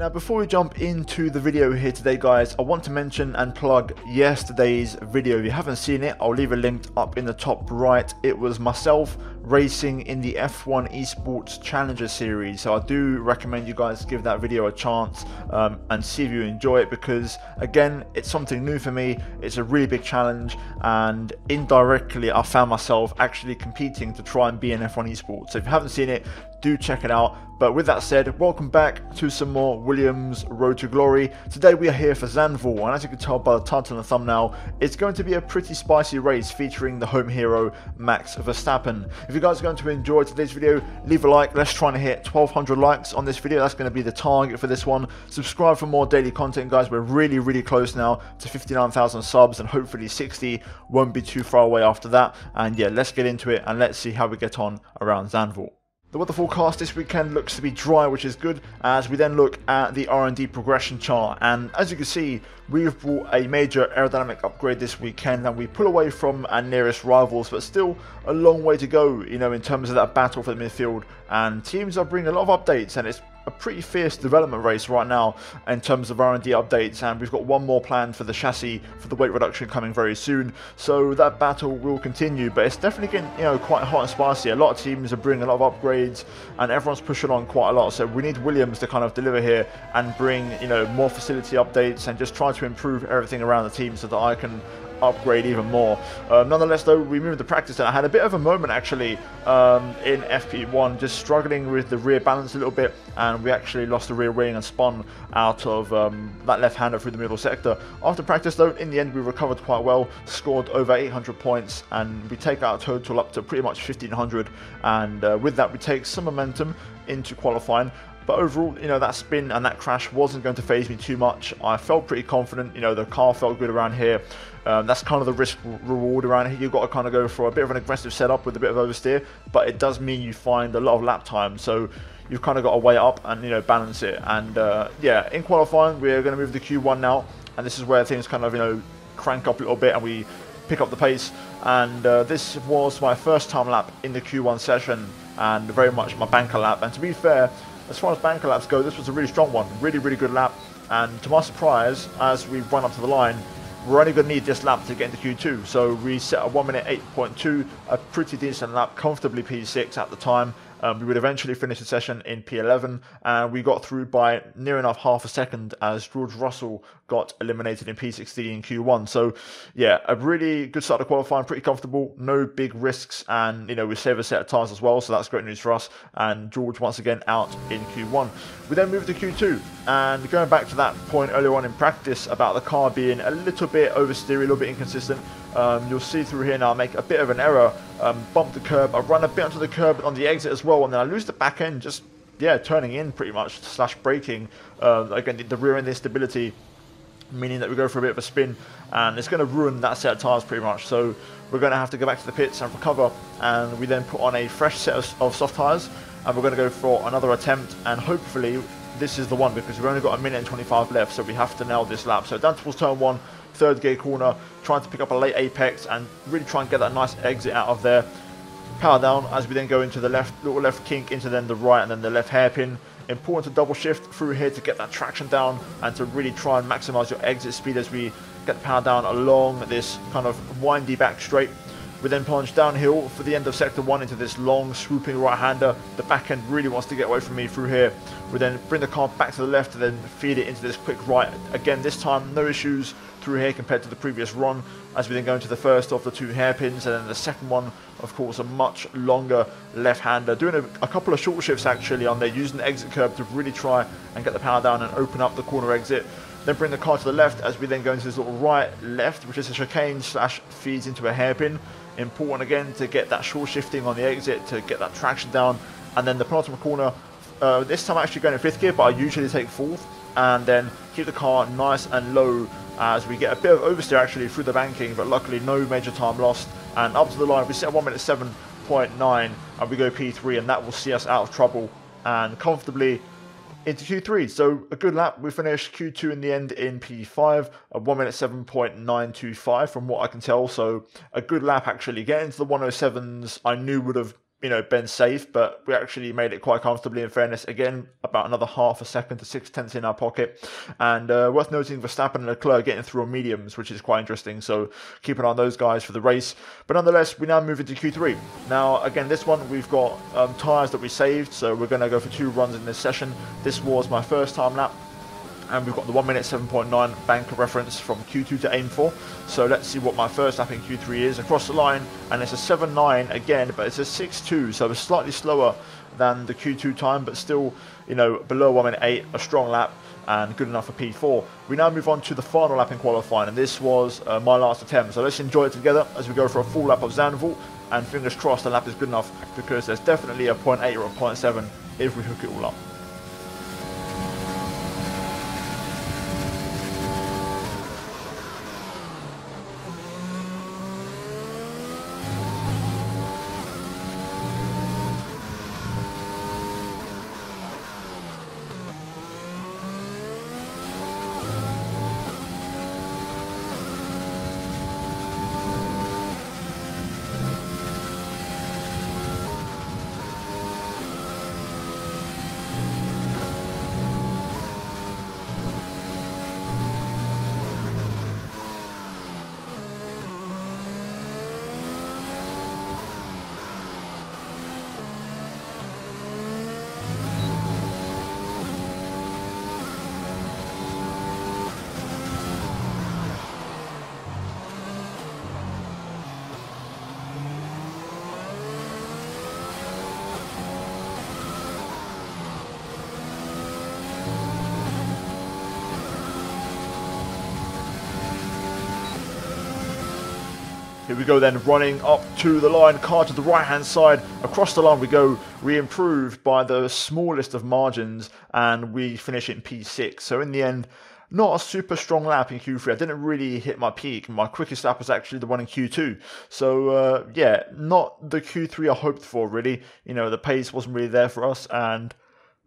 Now before we jump into the video here today guys, I want to mention and plug yesterday's video. If you haven't seen it, I'll leave a link up in the top right. It was myself racing in the F1 Esports Challenger Series. So I do recommend you guys give that video a chance um, and see if you enjoy it because again, it's something new for me. It's a really big challenge and indirectly I found myself actually competing to try and be in F1 Esports. So if you haven't seen it, do check it out. But with that said, welcome back to some more Williams Road to Glory. Today we are here for Zandvoort, and as you can tell by the title and the thumbnail, it's going to be a pretty spicy race featuring the home hero Max Verstappen. If you guys are going to enjoy today's video, leave a like. Let's try and hit 1200 likes on this video. That's going to be the target for this one. Subscribe for more daily content, guys. We're really, really close now to 59,000 subs, and hopefully 60 won't be too far away after that. And yeah, let's get into it and let's see how we get on around Zandvoort. The weather forecast this weekend looks to be dry, which is good, as we then look at the R&D progression chart. And as you can see, we've brought a major aerodynamic upgrade this weekend, and we pull away from our nearest rivals, but still a long way to go, you know, in terms of that battle for the midfield. And teams are bringing a lot of updates, and it's a pretty fierce development race right now in terms of R&D updates and we've got one more planned for the chassis for the weight reduction coming very soon. So that battle will continue but it's definitely getting you know quite hot and spicy. A lot of teams are bringing a lot of upgrades and everyone's pushing on quite a lot. So we need Williams to kind of deliver here and bring you know more facility updates and just try to improve everything around the team so that I can upgrade even more. Uh, nonetheless, though, we moved to practice, and I had a bit of a moment actually um, in FP1, just struggling with the rear balance a little bit, and we actually lost the rear wing and spun out of um, that left-hander through the middle sector. After practice, though, in the end, we recovered quite well, scored over 800 points, and we take our total up to pretty much 1500. And uh, with that, we take some momentum into qualifying. But overall, you know, that spin and that crash wasn't going to faze me too much. I felt pretty confident. You know, the car felt good around here. Um, that's kind of the risk reward around here. You've got to kind of go for a bit of an aggressive setup with a bit of oversteer, but it does mean you find a lot of lap time. So you've kind of got to weigh up and you know balance it. And uh, yeah, in qualifying, we're going to move to Q1 now, and this is where things kind of you know crank up a little bit and we pick up the pace. And uh, this was my first time lap in the Q1 session, and very much my banker lap. And to be fair, as far as banker laps go, this was a really strong one, really really good lap. And to my surprise, as we run up to the line, we're only going to need this lap to get into Q2. So we set a 1 minute 8.2, a pretty decent lap, comfortably P6 at the time. Um, we would eventually finish the session in P11, and we got through by near enough half a second as George Russell got eliminated in P16 in Q1. So, yeah, a really good start to qualifying, pretty comfortable, no big risks, and you know we save a set of tires as well, so that's great news for us. And George once again out in Q1. We then move to Q2, and going back to that point earlier on in practice about the car being a little bit oversteery, a little bit inconsistent. Um, you'll see through here now I make a bit of an error, um, bump the curb, I run a bit onto the curb on the exit as well, and then I lose the back end, just yeah, turning in pretty much slash braking. Uh, again, the rear end instability, meaning that we go for a bit of a spin, and it's going to ruin that set of tires pretty much. So we're going to have to go back to the pits and recover, and we then put on a fresh set of, of soft tires, and we're going to go for another attempt, and hopefully this is the one because we've only got a minute and 25 left, so we have to nail this lap. So down towards turn one, third gear corner, trying to pick up a late apex and really try and get that nice exit out of there. Power down as we then go into the left, little left kink, into then the right and then the left hairpin. Important to double shift through here to get that traction down and to really try and maximize your exit speed as we get the power down along this kind of windy back straight. We then plunge downhill for the end of sector 1 into this long swooping right hander. The back end really wants to get away from me through here. We then bring the car back to the left and then feed it into this quick right. Again this time no issues through here compared to the previous run as we then go into the first of the two hairpins and then the second one of course a much longer left-hander doing a, a, couple of short shifts actually on there using the exit curb to really try and get the power down and open up the corner exit then bring the car to the left as we then go into this little right left which is a chicane slash feeds into a hairpin important again to get that short shifting on the exit to get that traction down and then the penultimate corner uh, this time I'm actually going in fifth gear but I usually take fourth and then keep the car nice and low as we get a bit of oversteer actually through the banking, but luckily no major time lost. And up to the line, we set 1 minute 7.9 and we go P3 and that will see us out of trouble and comfortably into Q3. So a good lap. We finished Q2 in the end in P5, a 1 minute 7.925 from what I can tell. So a good lap actually. Getting to the 107s I knew would have you know, been safe, but we actually made it quite comfortably in fairness. Again, about another half a second to six tenths in our pocket. And uh, worth noting, Verstappen and Leclerc getting through on mediums, which is quite interesting. So keep an eye on those guys for the race. But nonetheless, we now move into Q3. Now, again, this one we've got um, tyres that we saved. So we're going to go for two runs in this session. This was my first time lap and we've got the 1 minute 7.9 banker reference from Q2 to aim for. So let's see what my first lap in Q3 is. Across the line, and it's a 7.9 again, but it's a 6.2, so it's slightly slower than the Q2 time, but still, you know, below 1 minute 8, a strong lap and good enough for P4. We now move on to the final lap in qualifying, and this was uh, my last attempt. So let's enjoy it together as we go for a full lap of Zandvoort, and fingers crossed the lap is good enough because there's definitely a 0.8 or a 0.7 if we hook it all up. Here we go then, running up to the line, car to the right hand side. Across the line we go. We improved by the smallest of margins and we finish in P6. So in the end, not a super strong lap in Q3. I didn't really hit my peak. My quickest lap was actually the one in Q2. So uh, yeah, not the Q3 I hoped for really. You know, the pace wasn't really there for us. And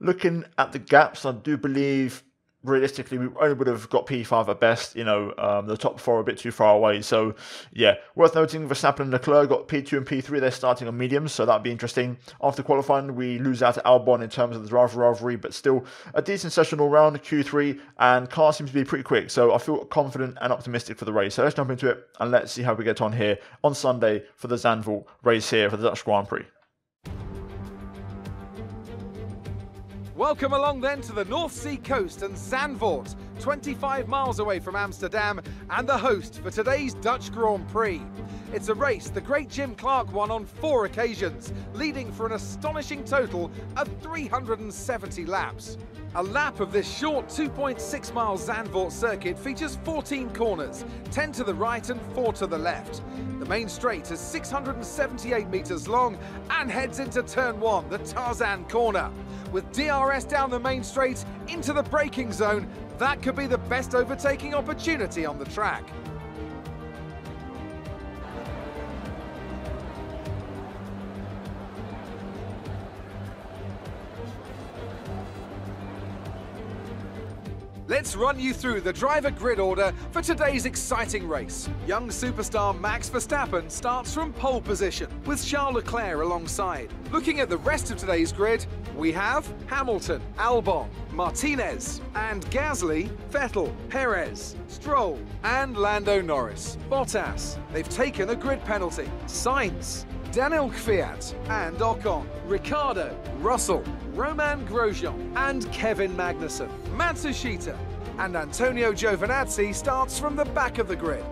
looking at the gaps, I do believe realistically, we only would have got P5 at best. You know, um, the top four are a bit too far away. So, yeah, worth noting Verstappen and Leclerc got P2 and P3. They're starting on mediums, so that'd be interesting. After qualifying, we lose out to Albon in terms of the driver rivalry, but still a decent session all round, Q3, and car seems to be pretty quick. So, I feel confident and optimistic for the race. So, let's jump into it and let's see how we get on here on Sunday for the Zandvoort race here for the Dutch Grand Prix. Welcome along then to the North Sea coast and Zandvoort, 25 miles away from Amsterdam, and the host for today's Dutch Grand Prix. It's a race the great Jim Clark won on four occasions, leading for an astonishing total of 370 laps. A lap of this short 2.6 mile Zandvoort circuit features 14 corners, 10 to the right and 4 to the left. The main straight is 678 metres long and heads into turn 1, the Tarzan corner. With DRS down the main straight into the braking zone, that could be the best overtaking opportunity on the track. Let's run you through the driver grid order for today's exciting race. Young superstar Max Verstappen starts from pole position, with Charles Leclerc alongside. Looking at the rest of today's grid, we have Hamilton, Albon, Martinez, and Gasly, Vettel, Perez, Stroll, and Lando Norris. Bottas, they've taken a grid penalty. Sainz, Daniel Kvyat, and Ocon, Ricciardo, Russell, Romain Grosjean, and Kevin Magnussen. Matsushita and Antonio Giovinazzi starts from the back of the grid.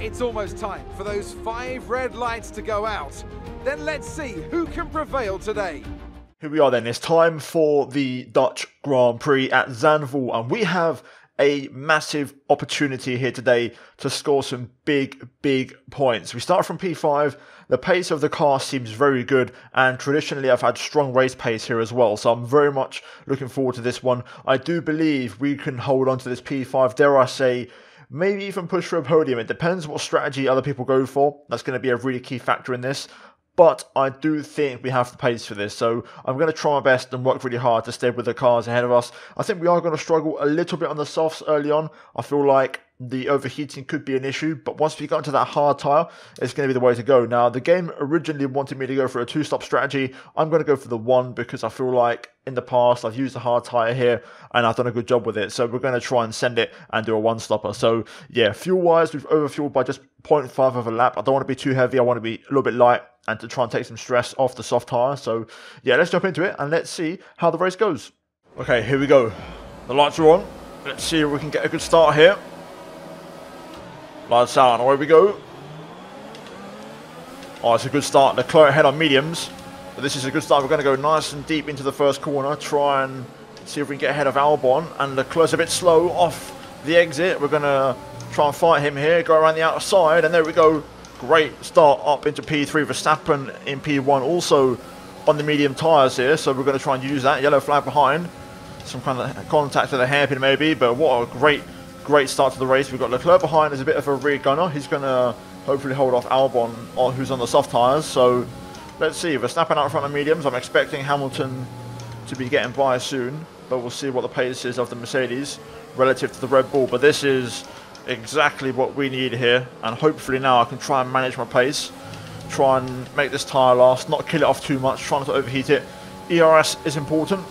It's almost time for those five red lights to go out. Then let's see who can prevail today. Here we are then. It's time for the Dutch Grand Prix at Zandvoort, and we have a massive opportunity here today to score some big, big points. We start from P5. The pace of the car seems very good, and traditionally I've had strong race pace here as well, so I'm very much looking forward to this one. I do believe we can hold on to this P5, dare I say, maybe even push for a podium. It depends what strategy other people go for. That's going to be a really key factor in this. But I do think we have the pace for this. So I'm going to try my best and work really hard to stay with the cars ahead of us. I think we are going to struggle a little bit on the softs early on. I feel like the overheating could be an issue, but once we get into that hard tire, it's going to be the way to go. Now, the game originally wanted me to go for a two-stop strategy. I'm going to go for the one because I feel like in the past I've used a hard tire here and I've done a good job with it. So we're going to try and send it and do a one-stopper. So yeah, fuel-wise, we've overfueled by just 0.5 of a lap. I don't want to be too heavy. I want to be a little bit light and to try and take some stress off the soft tire. So yeah, let's jump into it and let's see how the race goes. Okay, here we go. The lights are on. Let's see if we can get a good start here. Lights out, and away we go. Oh, it's a good start. The Leclerc ahead on mediums. But this is a good start. We're going to go nice and deep into the first corner. Try and see if we can get ahead of Albon. And the Leclerc's a bit slow off the exit. We're going to try and fight him here. Go around the outside. And there we go. Great start up into P3. Verstappen in P1 also on the medium tyres here. So we're going to try and use that. Yellow flag behind. Some kind of contact to the hairpin maybe. But what a great, great start to the race. We've got Leclerc behind as a bit of a rear gunner. He's going to hopefully hold off Albon, uh, who's on the soft tyres. So let's see. Verstappen out front of mediums. I'm expecting Hamilton to be getting by soon. But we'll see what the pace is of the Mercedes relative to the Red Bull. But this is exactly what we need here. And hopefully now I can try and manage my pace. Try and make this tyre last. Not kill it off too much. Try not to overheat it. ERS is important.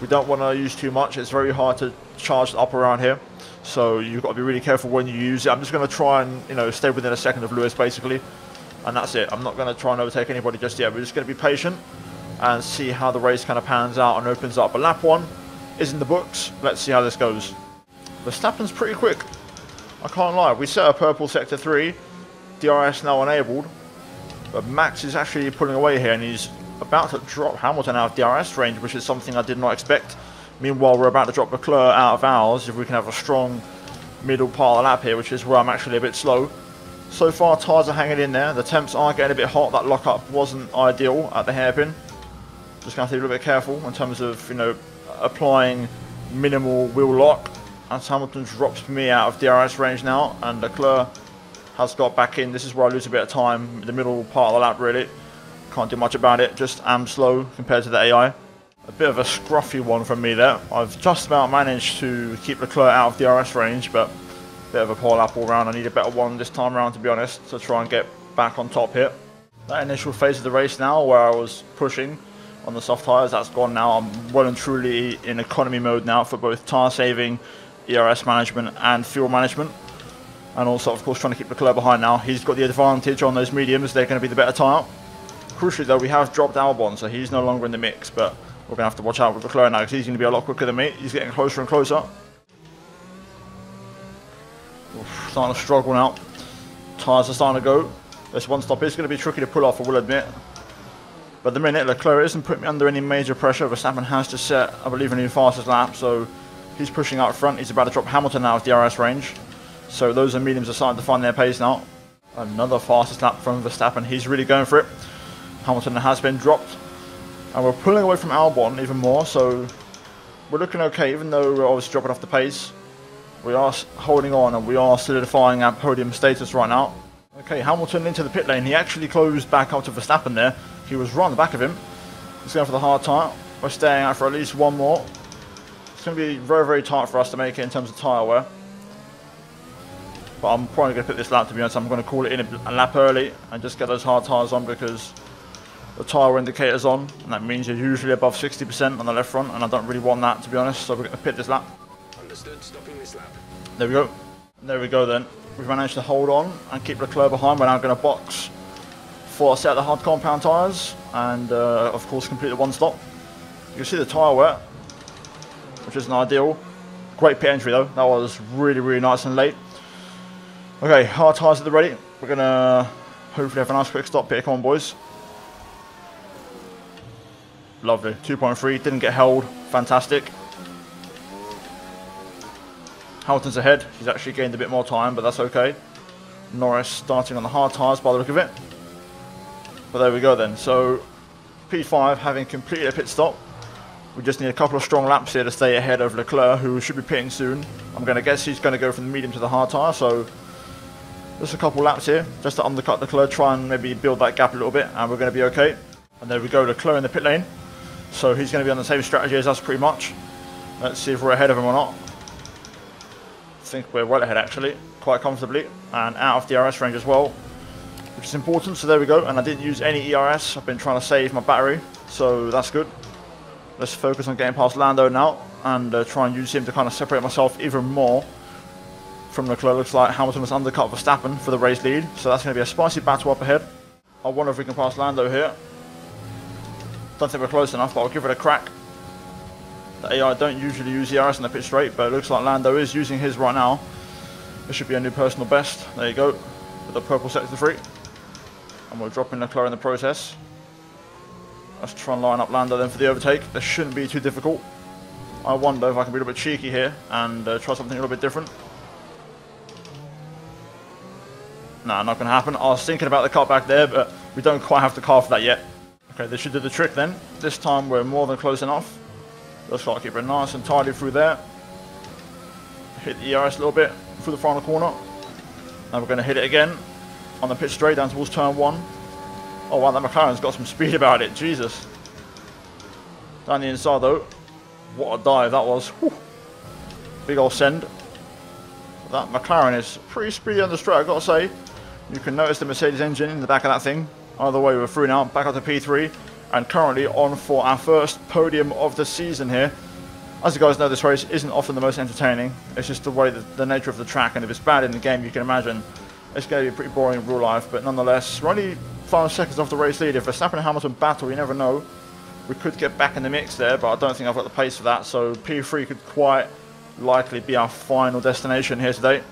We don't want to use too much. It's very hard to charge up around here. So you've got to be really careful when you use it. I'm just going to try and you know stay within a second of Lewis basically. And that's it. I'm not going to try and overtake anybody just yet. We're just going to be patient and see how the race kind of pans out and opens up. But lap one is in the books. Let's see how this goes. Verstappen's pretty quick. I can't lie. We set a purple sector 3. DRS now enabled. But Max is actually pulling away here and he's about to drop Hamilton out of DRS range, which is something I did not expect. Meanwhile, we're about to drop Leclerc out of ours if we can have a strong middle part of the lap here, which is where I'm actually a bit slow. So far, tyres are hanging in there. The temps are getting a bit hot. That lockup wasn't ideal at the hairpin. Just going to to be a little bit careful in terms of, you know, applying minimal wheel lock. As Hamilton drops me out of DRS range now, and Leclerc has got back in. This is where I lose a bit of time, the middle part of the lap, really. Can't do much about it. Just am slow compared to the AI. A bit of a scruffy one from me there. I've just about managed to keep Leclerc out of the DRS range, but bit of a poor lap all round. I need a better one this time around, to be honest, to try and get back on top here. That initial phase of the race now, where I was pushing on the soft tyres, that's gone now. I'm well and truly in economy mode now for both tyre saving, ERS management, and fuel management. And also, of course, trying to keep Leclerc behind now. He's got the advantage on those mediums. They're going to be the better tyre. Crucially, though, we have dropped Albon, so he's no longer in the mix, but we're going to have to watch out with Leclerc now because he's going to be a lot quicker than me. He's getting closer and closer. Oof, starting to struggle now. Tyres are starting to go. This one stop is going to be tricky to pull off, I will admit. But the minute Leclerc isn't putting me under any major pressure, Verstappen has to set, I believe, a new fastest lap, so he's pushing out front. He's about to drop Hamilton out of DRS range. So those are mediums are starting to find their pace now. Another fastest lap from Verstappen. He's really going for it. Hamilton has been dropped. And we're pulling away from Albon even more, so we're looking okay, even though we're obviously dropping off the pace. We are holding on and we are solidifying our podium status right now. Okay, Hamilton into the pit lane. He actually closed back up to Verstappen there. He was right on the back of him. He's going for the hard tyre. We're staying out for at least one more. It's going to be very, very tight for us to make it in terms of tyre wear. But I'm probably going to put this lap, to be honest. I'm going to call it in a lap early and just get those hard tyres on because the tyre indicator's on, and that means you're usually above 60% on the left front, and I don't really want that, to be honest, so we're going to pit this lap. Understood, stopping this lap. There we go. There we go then. We've managed to hold on and keep Leclerc behind. We're now going to box for a set of the hard compound tyres, and uh, of course complete the one stop. You can see the tyre wear, which isn't ideal. Great pit entry though, that was really, really nice and late. Okay, hard tyres at the ready. We're going to hopefully have a nice quick stop here. Come on, boys. Lovely. 2.3, didn't get held. Fantastic. Hamilton's ahead. He's actually gained a bit more time, but that's okay. Norris starting on the hard tyres by the look of it. But there we go then. So P5 having completed a pit stop. We just need a couple of strong laps here to stay ahead of Leclerc, who should be pitting soon. I'm going to guess he's going to go from the medium to the hard tyre, so Just a couple laps here, just to undercut Leclerc, try and maybe build that gap a little bit, and we're going to be okay. And there we go, Leclerc in the pit lane. So he's going to be on the same strategy as us pretty much. Let's see if we're ahead of him or not. I think we're well ahead actually, quite comfortably, and out of the ERS range as well, which is important. So there we go, and I didn't use any ERS. I've been trying to save my battery, so that's good. Let's focus on getting past Lando now, and uh, try and use him to kind of separate myself even more from Leclerc. Looks like Hamilton has undercut Verstappen for the race lead, so that's going to be a spicy battle up ahead. I wonder if we can pass Lando here. Don't think we're close enough, but I'll give it a crack. The AI don't usually use the ERS in the pit straight, but it looks like Lando is using his right now. This should be a new personal best. There you go, with the purple sector free. And we're dropping Leclerc in the process. Let's try and line up Lando then for the overtake. This shouldn't be too difficult. I wonder if I can be a little bit cheeky here and uh, try something a little bit different. Nah, not going to happen. I was thinking about the car back there, but we don't quite have the car for that yet. Okay, this should do the trick then. This time we're more than close enough. Looks like keep it nice and tidy through there. Hit the ERS a little bit through the final corner. And we're going to hit it again on the pit straight down towards turn one. Oh wow, that McLaren's got some speed about it. Jesus. Down the inside though. What a dive that was. Whew. Big old send. That McLaren is pretty speedy on the straight, I've got to say. You can notice the Mercedes engine in the back of that thing. Either way, we're through now, back up to P3, and currently on for our first podium of the season here. As you guys know, this race isn't often the most entertaining. It's just the way, that the nature of the track, and if it's bad in the game, you can imagine it's going to be pretty boring in real life. But nonetheless, we're only five seconds off the race lead. If Verstappen and Hamilton battle, you never know. We could get back in the mix there, but I don't think I've got the pace for that. So P3 could quite likely be our final destination here today.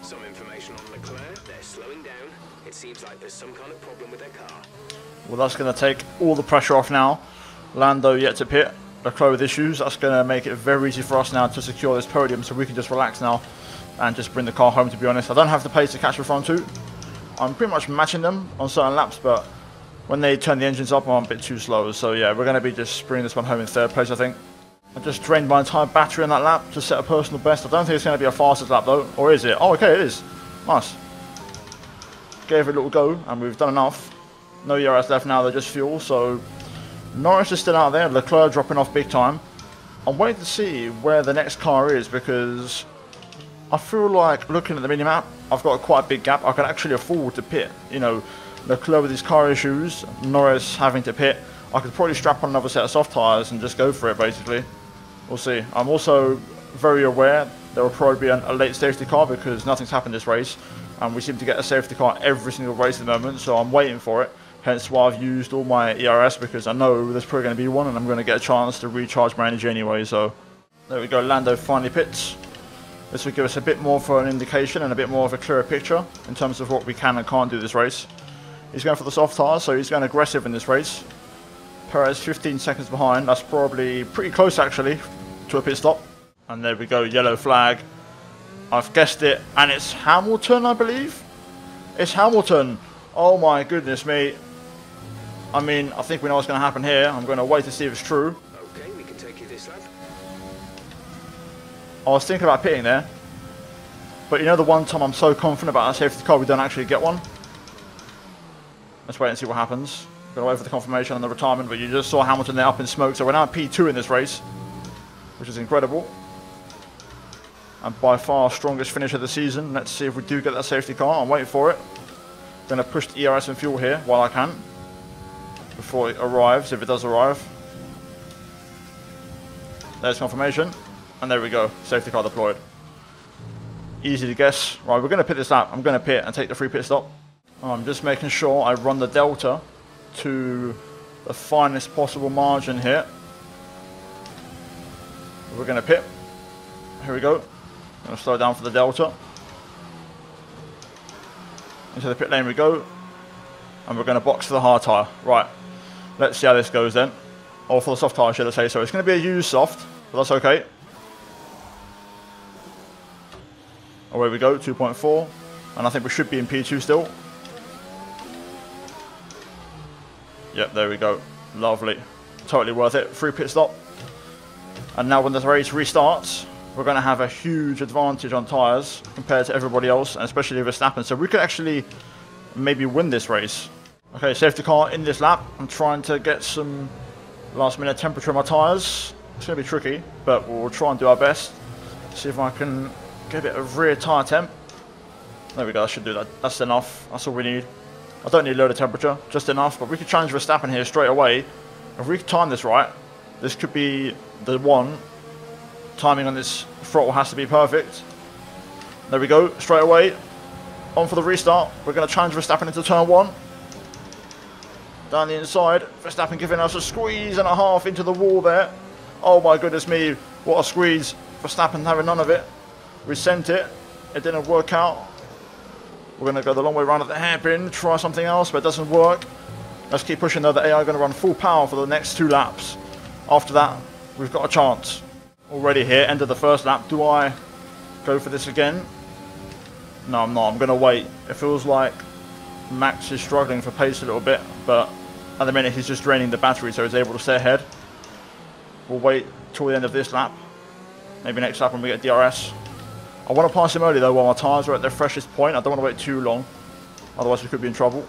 Some information on Leclerc. They're slowing down. It seems like there's some kind of problem with their car. Well, that's going to take all the pressure off now. Lando yet to pit. Leclerc with issues. That's going to make it very easy for us now to secure this podium, so we can just relax now and just bring the car home, to be honest. I don't have the pace to catch the front two. I'm pretty much matching them on certain laps, but when they turn the engines up, I'm a bit too slow. So yeah, we're going to be just bringing this one home in third place, I think. I just drained my entire battery in that lap to set a personal best. I don't think it's going to be a fastest lap though, or is it? Oh, okay, it is. Nice. Gave it a little go, and we've done enough. No ERS left now, they're just fuel, so Norris is still out there, Leclerc dropping off big time. I'm waiting to see where the next car is because I feel like looking at the minimap, I've got a quite big gap. I can actually afford to pit. You know, Leclerc with his car issues, Norris having to pit. I could probably strap on another set of soft tyres and just go for it basically. We'll see. I'm also very aware there will probably be an, a late safety car because nothing's happened this race. And we seem to get a safety car every single race at the moment, so I'm waiting for it. Hence why I've used all my ERS because I know there's probably going to be one and I'm going to get a chance to recharge my energy anyway. So there we go, Lando finally pits. This will give us a bit more for an indication and a bit more of a clearer picture in terms of what we can and can't do this race. He's going for the soft tyres, so he's going aggressive in this race. Perez 15 seconds behind. That's probably pretty close actually to a pit stop. And there we go, yellow flag. I've guessed it, and it's Hamilton, I believe. It's Hamilton. Oh my goodness me. I mean, I think we know what's going to happen here. I'm going to wait to see if it's true. I was thinking about pitting there. But you know the one time I'm so confident about our safety car, we don't actually get one? Let's wait and see what happens. Gonna wait for the confirmation on the retirement, but you just saw Hamilton there up in smoke, so we're now at P2 in this race, which is incredible. And by far strongest finish of the season. Let's see if we do get that safety car. I'm waiting for it. Gonna push the ERS and fuel here while I can. Before it arrives, if it does arrive. There's confirmation. And there we go, safety car deployed. Easy to guess. Right, we're going to pit this lap. I'm going to pit and take the free pit stop. I'm just making sure I run the delta to the finest possible margin here. We're going to pit. Here we go. I'm Going to slow down for the delta. Into the pit lane we go. And we're going to box for the hard tyre. Right. Let's see how this goes then. Or for the soft tyre, should I say. So it's going to be a used soft, but that's okay. Away we go, 2.4. And I think we should be in P2 still. Yep, there we go. Lovely. Totally worth it. Free pit stop. And now when the race restarts, we're going to have a huge advantage on tyres compared to everybody else, and especially Verstappen. So we could actually maybe win this race. Okay, safety car in this lap. I'm trying to get some last minute temperature on my tyres. It's going to be tricky, but we'll try and do our best. See if I can get a bit of rear tyre temp. There we go, I should do that. That's enough. That's all we need. I don't need a load of temperature, just enough. But we could challenge Verstappen here straight away. If we time this right, this could be the one. Timing on this throttle has to be perfect. There we go, straight away. On for the restart. We're going to challenge Verstappen into turn one. Down the inside. Verstappen giving us a squeeze and a half into the wall there. Oh my goodness me. What a squeeze. Verstappen having none of it. We sent it. It didn't work out. We're going to go the long way around at the hairpin. Try something else, but it doesn't work. Let's keep pushing though. The AI going to run full power for the next two laps. After that, we've got a chance. Already here, end of the first lap. Do I go for this again? No, I'm not. I'm going to wait. It feels like Max is struggling for pace a little bit, but at the minute he's just draining the battery so he's able to stay ahead. We'll wait till the end of this lap. Maybe next lap when we get DRS. I want to pass him early though while my tyres are at their freshest point. I don't want to wait too long. Otherwise we could be in trouble.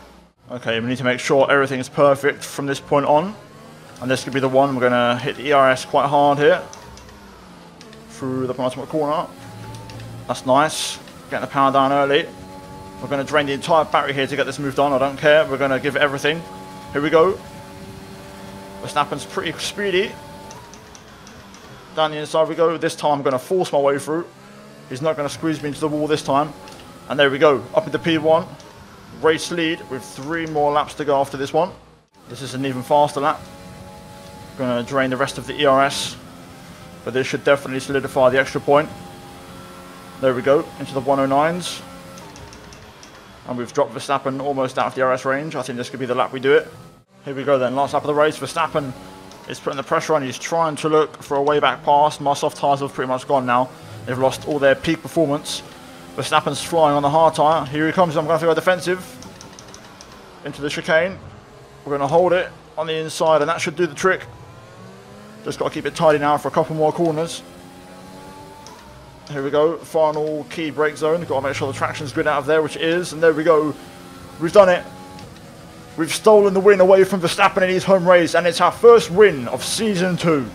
Okay, we need to make sure everything is perfect from this point on. And this could be the one. We're going to hit the ERS quite hard here. Through the penultimate corner. That's nice. Getting the power down early. We're going to drain the entire battery here to get this moved on. I don't care. We're going to give everything. Here we go. Verstappen's pretty speedy. Down the inside we go. This time I'm going to force my way through. He's not going to squeeze me into the wall this time. And there we go. Up into P1. Race lead with three more laps to go after this one. This is an even faster lap. Going to drain the rest of the ERS. But this should definitely solidify the extra point. There we go. Into the 109s. And we've dropped Verstappen almost out of the RS range. I think this could be the lap we do it. Here we go then, last lap of the race. Verstappen is putting the pressure on. He's trying to look for a way back pass. My soft tyres have pretty much gone now. They've lost all their peak performance. Verstappen's flying on the hard tyre. Here he comes. I'm going to throw a defensive into the chicane. We're going to hold it on the inside, and that should do the trick. Just got to keep it tidy now for a couple more corners. Here we go. Final key brake zone. Got to make sure the traction's good out of there, which it is. And there we go. We've done it. We've stolen the win away from Verstappen in his home race, and it's our first win of Season 2.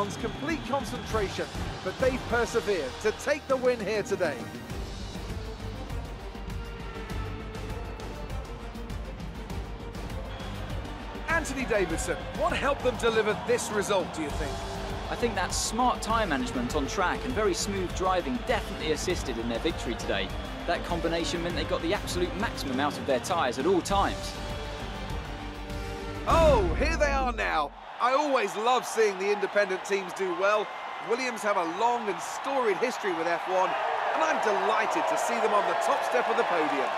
Demands complete concentration, but they've persevered to take the win here today. Anthony Davidson, what helped them deliver this result, do you think? I think that smart tyre management on track and very smooth driving definitely assisted in their victory today. That combination meant they got the absolute maximum out of their tyres at all times. Oh, here they are now. I always love seeing the independent teams do well. Williams have a long and storied history with F1, and I'm delighted to see them on the top step of the podium.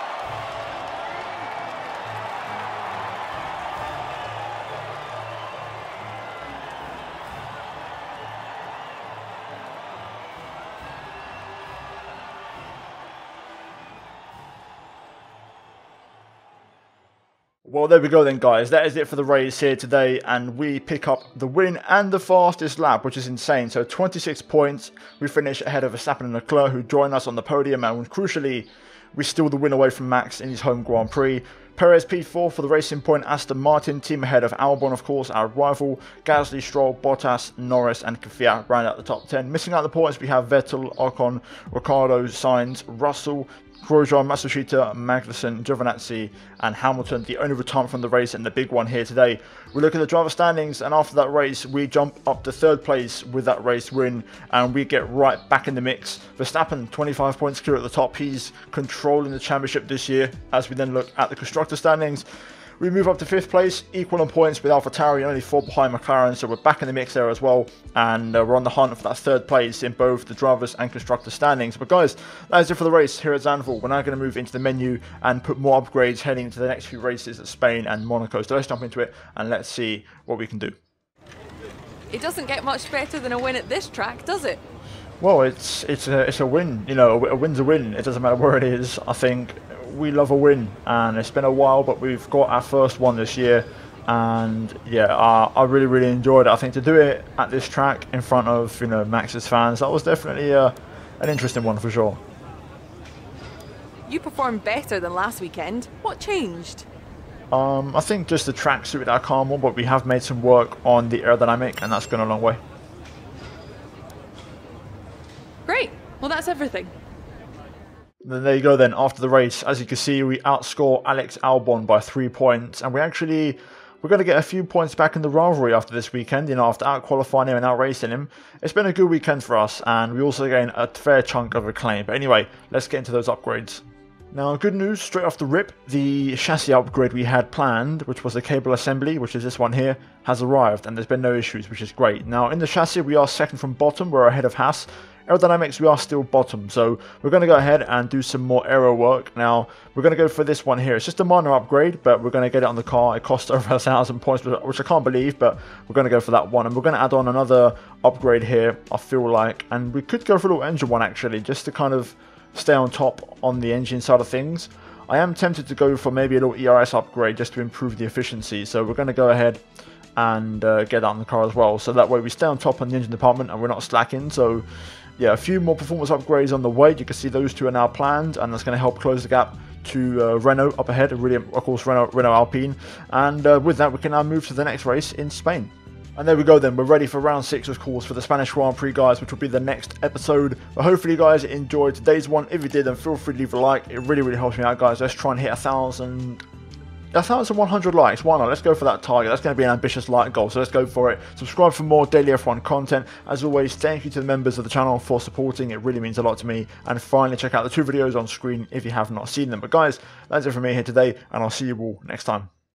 Well, there we go then, guys. That is it for the race here today, and we pick up the win and the fastest lap, which is insane. So 26 points. We finish ahead of Verstappen and Leclerc, who join us on the podium, and crucially, we steal the win away from Max in his home Grand Prix. Perez P4 for the Racing Point Aston Martin team ahead of Albon, of course, our rival. Gasly, Stroll, Bottas, Norris, and Kvyat round out the top 10. Missing out the points, we have Vettel, Ocon, Ricciardo, Sainz, Russell, Grosjean, Matsushita, Magnussen, Giovinazzi and Hamilton, the only retirement from the race and the big one here today. We look at the driver standings and after that race we jump up to third place with that race win and we get right back in the mix. Verstappen 25 points clear at the top, he's controlling the championship this year as we then look at the constructor standings. We move up to fifth place, equal on points with AlphaTauri, only four behind McLaren, so we're back in the mix there as well, and uh, we're on the hunt for that third place in both the drivers and constructor standings. But guys, that is it for the race here at Zandvoort. We're now going to move into the menu and put more upgrades heading into the next few races at Spain and Monaco. So let's jump into it and let's see what we can do. It doesn't get much better than a win at this track, does it? Well, it's it's a it's a win. You know, a win's a win. It doesn't matter where it is. I think we love a win, and it's been a while, but we've got our first one this year, and yeah, I, I really really enjoyed it. I think to do it at this track in front of you know Max's fans, that was definitely uh, an interesting one for sure. You performed better than last weekend. What changed? Um, I think just the track suited our car more, but we have made some work on the aerodynamic, and that's gone a long way. Great. Well, that's everything. Then there you go then, after the race, as you can see, we outscore Alex Albon by three points, and we actually, we're going to get a few points back in the rivalry after this weekend, you know, after out-qualifying him and out-racing him. It's been a good weekend for us, and we also gain a fair chunk of acclaim. But anyway, let's get into those upgrades. Now, good news, straight off the rip, the chassis upgrade we had planned, which was the cable assembly, which is this one here, has arrived, and there's been no issues, which is great. Now, in the chassis, we are second from bottom, we're ahead of Haas, Aerodynamics, we are still bottom, so we're going to go ahead and do some more aero work. Now, we're going to go for this one here. It's just a minor upgrade, but we're going to get it on the car. It costs over a thousand points, which I can't believe, but we're going to go for that one. And we're going to add on another upgrade here, I feel like. And we could go for a little engine one, actually, just to kind of stay on top on the engine side of things. I am tempted to go for maybe a little ERS upgrade just to improve the efficiency. So we're going to go ahead and uh, get that on the car as well. So that way we stay on top on the engine department and we're not slacking. So yeah, a few more performance upgrades on the way. You can see those two are now planned, and that's going to help close the gap to uh, Renault up ahead, really, of course, Renault, Renault Alpine. And uh, with that, we can now move to the next race in Spain. And there we go then, we're ready for round 6 of course for the Spanish Grand Prix guys, which will be the next episode. But hopefully you guys enjoyed today's one. If you did, then feel free to leave a like. It really, really helps me out guys. Let's try and hit a thousand 1,100 likes, why not? Let's go for that target. That's going to be an ambitious like goal, so let's go for it. Subscribe for more daily F1 content. As always, thank you to the members of the channel for supporting. It really means a lot to me. And finally, check out the two videos on screen if you have not seen them. But guys, that's it from me here today, and I'll see you all next time.